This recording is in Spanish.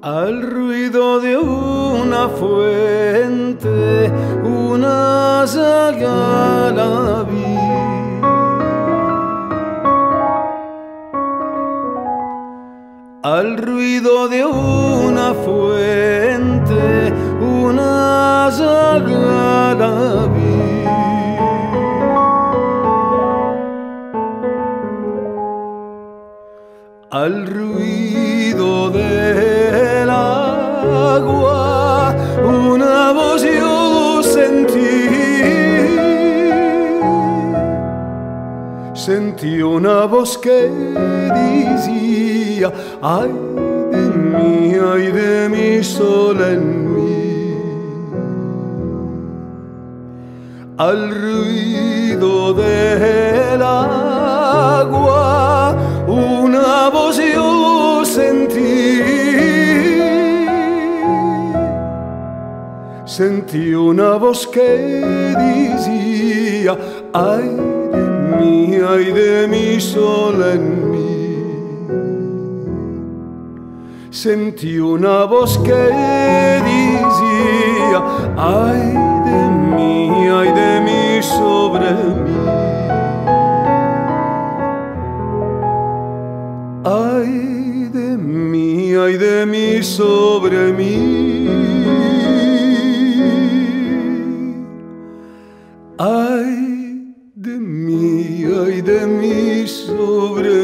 al ruido de una fuente, una saga la vi. Al ruido de una fuente, una la vi. Al ruido del Sentí una voz que decía, ay de mí, ay de mi sol en mí. Al ruido del agua, una voz yo sentí. Sentí una voz que decía, ay de mí, ay de mi sol en mí. Sentí una voz que decía, ay de mí, ay de mí sobre mí. Ay de mí, ay de mí sobre mí. Ay de mí, ay de mí sobre